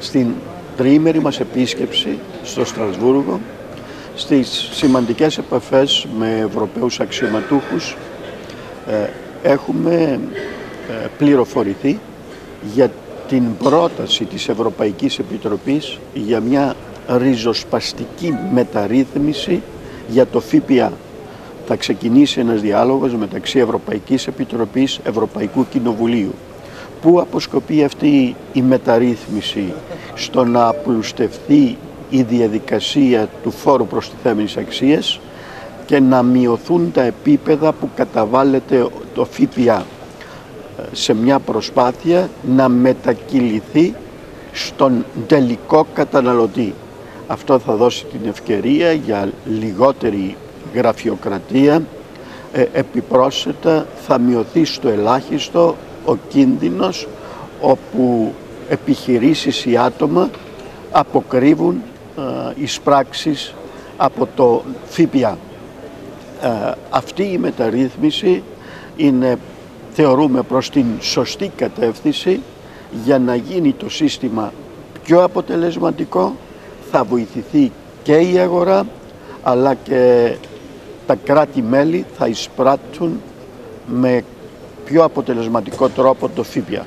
στην τριήμερη μας επίσκεψη στο Στρασβούργο, στις σημαντικές επαφές με Ευρωπαίους αξιωματούχους, ε, έχουμε ε, πληροφορηθεί για την πρόταση της Ευρωπαϊκής Επιτροπής για μια ριζοσπαστική μεταρρύθμιση για το ΦΠΑ. Θα ξεκινήσει ένας διάλογος μεταξύ Ευρωπαϊκής Επιτροπής Ευρωπαϊκού Κοινοβουλίου. Πού αποσκοπεί αυτή η μεταρρύθμιση στο να απλουστευτεί η διαδικασία του φόρου προστιθέμενης αξίας και να μειωθούν τα επίπεδα που καταβάλλεται το ΦΠΑ σε μια προσπάθεια να μετακυληθεί στον τελικό καταναλωτή. Αυτό θα δώσει την ευκαιρία για λιγότερη γραφειοκρατία, ε, επιπρόσθετα θα μειωθεί στο ελάχιστο ο κίνδυνος όπου επιχειρήσεις ή άτομα αποκρύβουν ε, εισπράξεις από το ΦΠΑ. Ε, αυτή η μεταρρύθμιση είναι θεωρούμε προς την σωστή κατεύθυνση για να γίνει το σύστημα πιο αποτελεσματικό, θα βοηθηθεί και η αγορά αλλά και τα κράτη-μέλη θα εισπράττουν με πιο αποτελεσματικό τρόπο το ΦΥΠΙΑ.